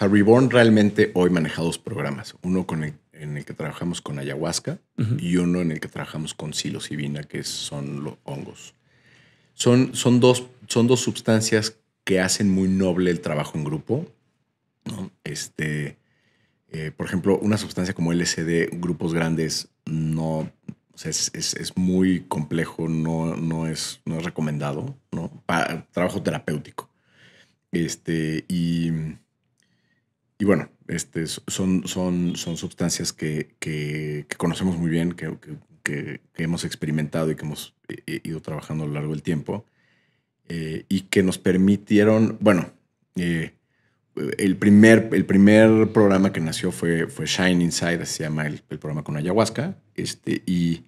sea, Reborn realmente hoy maneja dos programas. Uno con el, en el que trabajamos con ayahuasca y uno en el que trabajamos con psilocibina, que son los hongos. Son, son, dos, son dos sustancias que hacen muy noble el trabajo en grupo. ¿no? Este, eh, por ejemplo, una sustancia como LSD, grupos grandes, no, es, es, muy complejo, no, no, es, no es recomendado, ¿no? Para trabajo terapéutico. Este, y, este, son, son, son sustancias que, conocemos muy bien, que, hemos experimentado y que hemos eh, eh, ido trabajando a lo largo del tiempo, eh, y que nos permitieron, bueno, el, primer, el primer programa que nació fue, fue Shine Inside, se llama el, el programa con ayahuasca, este, y,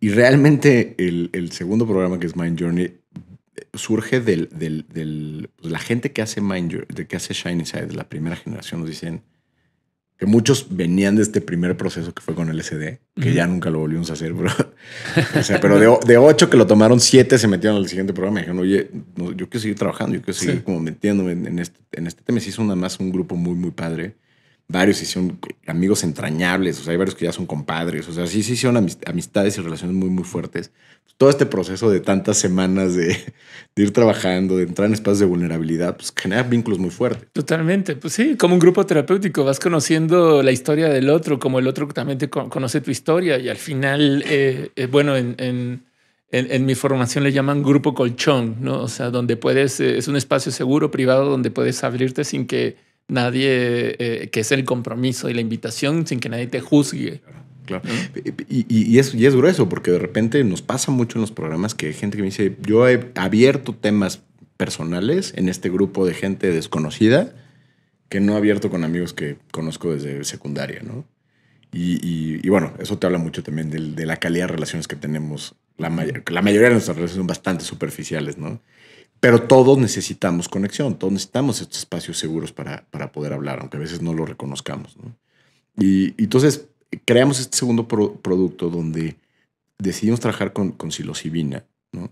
y realmente el, el, segundo programa que es Mind Journey surge del, del, pues, la gente que hace Mind de que hace Shiny Side, de la primera generación, nos dicen que muchos venían de este primer proceso que fue con LSD, que ya nunca lo volvimos a hacer, pero, o sea, pero de, de, ocho que lo tomaron, siete se metieron al siguiente programa y dijeron, oye, yo quiero seguir trabajando, yo quiero seguir como metiéndome en, este, en este tema. Se hizo nada más un grupo muy, muy padre varios hicieron amigos entrañables, o sea, hay varios que ya son compadres, o sea, sí, hicieron amistades y relaciones muy, muy fuertes. Todo este proceso de tantas semanas de, ir trabajando, de entrar en espacios de vulnerabilidad, pues genera vínculos muy fuertes. Totalmente, pues sí, como un grupo terapéutico, vas conociendo la historia del otro, como el otro también te conoce tu historia y al final, eh, eh, bueno, en, en, en, mi formación le llaman grupo colchón, ¿no? O sea, donde puedes, eh, es un espacio seguro, privado, donde puedes abrirte sin que nadie, eh, que es el compromiso y la invitación sin que nadie te juzgue. Claro. Y, y, es, y es grueso, porque de repente nos pasa mucho en los programas que hay gente que me dice, yo he abierto temas personales en este grupo de gente desconocida que no he abierto con amigos que conozco desde secundaria, ¿no? Y, bueno, eso te habla mucho también de, la calidad de relaciones que tenemos. La, la mayoría de nuestras relaciones son bastante superficiales, ¿no? Pero todos necesitamos conexión, todos necesitamos estos espacios seguros para, para poder hablar, aunque a veces no lo reconozcamos. Y, entonces creamos este segundo producto donde decidimos trabajar con, con psilocibina, ¿no?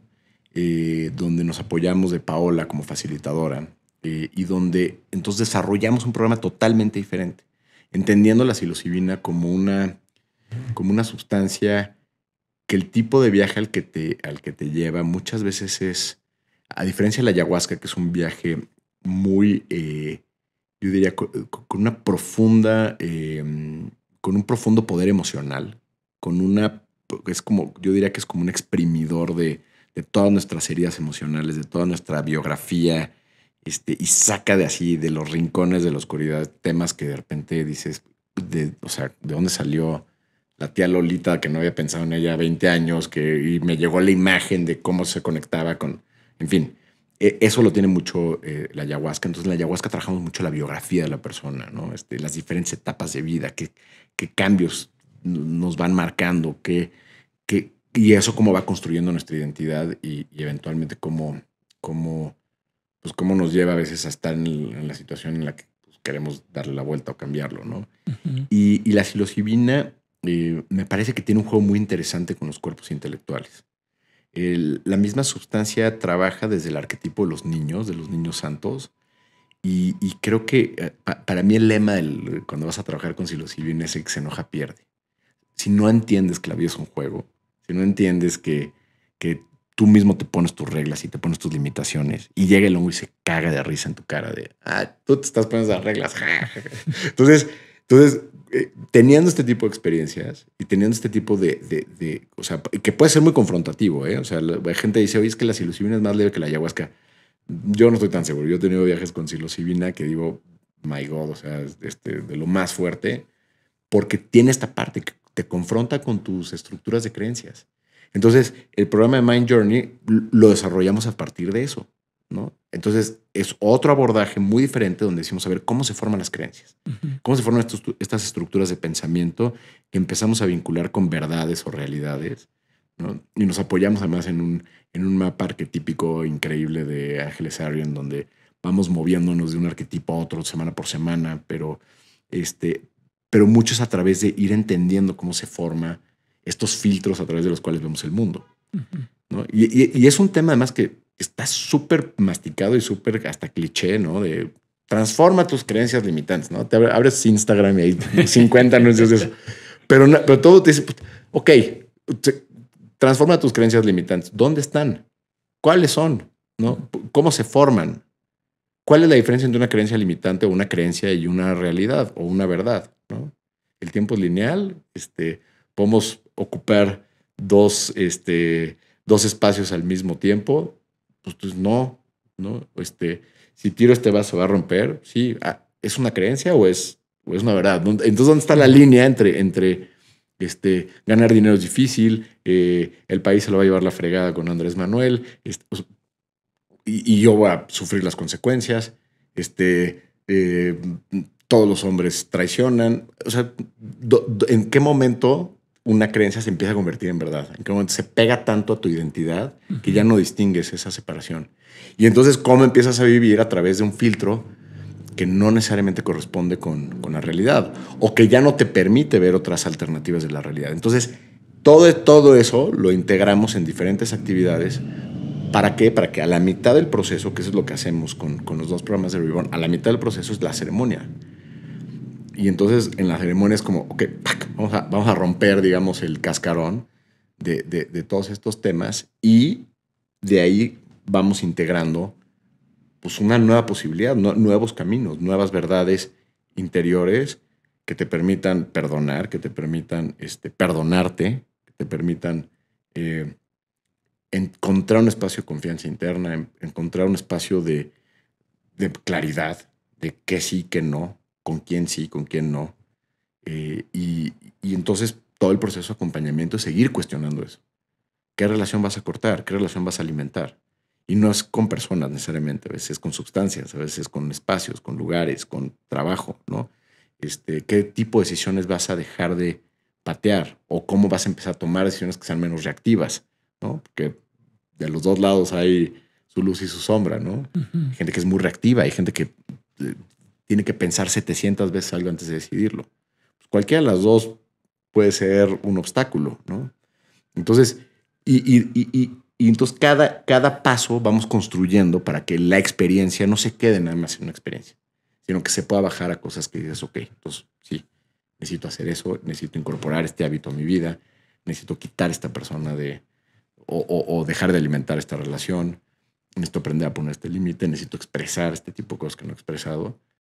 Eh, donde nos apoyamos de Paola como facilitadora eh, y donde entonces desarrollamos un programa totalmente diferente, entendiendo la psilocibina como una, como una sustancia que el tipo de viaje al que te, al que te lleva muchas veces es a diferencia de la ayahuasca, que es un viaje muy, eh, yo diría, con, una profunda, em, con un profundo poder emocional, con una, es como, yo diría que es como un exprimidor de, de todas nuestras heridas emocionales, de toda nuestra biografía, este, y saca de así, de los rincones de la oscuridad, temas que de repente dices, de, o sea, ¿de dónde salió? la tía Lolita, que no había pensado en ella 20 años, que y me llegó la imagen de cómo se conectaba con, en fin, e, eso lo tiene mucho eh, la ayahuasca. Entonces, en la ayahuasca trabajamos mucho la biografía de la persona, ¿no? Este, las diferentes etapas de vida, qué, qué cambios nos van marcando, qué, qué, y eso cómo va construyendo nuestra identidad y, eventualmente cómo, cómo, pues cómo nos lleva a veces a estar en, la situación en la que pues, queremos darle la vuelta o cambiarlo, ¿no? y, la psilocibina eh, me parece que tiene un juego muy interesante con los cuerpos intelectuales la misma sustancia trabaja desde el arquetipo de los niños, de los niños santos. Y, creo que eh, para mí el lema del, cuando vas a trabajar con psilocibina es que se enoja pierde. Si no entiendes que la vida es un juego, si no entiendes que, que tú mismo te pones tus reglas y te pones tus limitaciones y llega el hongo y se caga de risa en tu cara de, ah, tú te estás poniendo las reglas. entonces, entonces eh, teniendo este tipo de experiencias y teniendo este tipo de, o sea, que puede ser muy confrontativo, ¿eh? O sea, la, gente dice, oye, es que la psilocibina es más leve que la ayahuasca. Yo no estoy tan seguro. Yo he tenido viajes con psilocibina que digo, my God, o sea, este, de lo más fuerte, porque tiene esta parte que te confronta con tus estructuras de creencias. Entonces, el programa de Mind Journey lo desarrollamos a partir de eso. ¿no? Entonces es otro abordaje muy diferente donde decimos a ver cómo se forman las creencias, cómo se forman estas estructuras de pensamiento que empezamos a vincular con verdades o realidades, Y nos apoyamos además en un, en un mapa arquetípico increíble de Ángeles Arian donde vamos moviéndonos de un arquetipo a otro semana por semana, pero, este, pero mucho es a través de ir entendiendo cómo se forma estos filtros a través de los cuales vemos el mundo. y, y, es un tema además que está súper masticado y súper hasta cliché, ¿no? De transforma tus creencias limitantes, ¿no? Te abres Instagram y hay 50 anuncios de eso. Pero, pero todo te dice, ok, transforma tus creencias limitantes. ¿Dónde están? ¿Cuáles son? ¿No? ¿Cómo se forman? ¿Cuál es la diferencia entre una creencia limitante o una creencia y una realidad o una verdad? ¿no? El tiempo es lineal, este, podemos ocupar dos, este, dos espacios al mismo tiempo. Pues, pues no, ¿no? Este, si tiro este vaso va a romper, sí, ah, ¿es una creencia o es, o es una verdad? Entonces, ¿dónde está la línea entre, entre este, ganar dinero es difícil, eh, el país se lo va a llevar la fregada con Andrés Manuel, este, y, yo voy a sufrir las consecuencias, este, eh, todos los hombres traicionan. O sea, ¿en qué momento una creencia se empieza a convertir en verdad? ¿En qué momento se pega tanto a tu identidad que ya no distingues esa separación? Y entonces, ¿cómo empiezas a vivir a través de un filtro que no necesariamente corresponde con, con la realidad o que ya no te permite ver otras alternativas de la realidad? Entonces, todo, todo eso lo integramos en diferentes actividades ¿Para qué? Para que a la mitad del proceso, que eso es lo que hacemos con, con los dos programas de Reborn, a la mitad del proceso es la ceremonia. Y entonces en la ceremonia es como, ok, vamos, a, vamos a romper, digamos, el cascarón de, de, de, todos estos temas y de ahí vamos integrando pues una nueva posibilidad, nuevos caminos, nuevas verdades interiores que te permitan perdonar, que te permitan este, perdonarte, que te permitan eh, encontrar un espacio de confianza interna, encontrar un espacio de, claridad, de qué sí, qué no, con quién sí, con quién no. Eh, y, entonces todo el proceso de acompañamiento es seguir cuestionando eso. ¿Qué relación vas a cortar? ¿Qué relación vas a alimentar? Y no es con personas necesariamente, a veces es con sustancias, a veces con espacios, con lugares, con trabajo, ¿no? Este, ¿Qué tipo de decisiones vas a dejar de patear? ¿O cómo vas a empezar a tomar decisiones que sean menos reactivas? ¿no? Porque de los dos lados hay su luz y su sombra, ¿no? Hay gente que es muy reactiva, hay gente que eh, tiene que pensar 700 veces algo antes de decidirlo. Cualquiera de las dos puede ser un obstáculo, ¿no? Entonces, y, entonces cada, cada paso vamos construyendo para que la experiencia no se quede nada más en una experiencia, sino que se pueda bajar a cosas que dices, ok, entonces sí, necesito hacer eso, necesito incorporar este hábito a mi vida, necesito quitar esta persona de, o, dejar de alimentar esta relación. Necesito aprender a poner este límite, necesito expresar este tipo de cosas que no he expresado.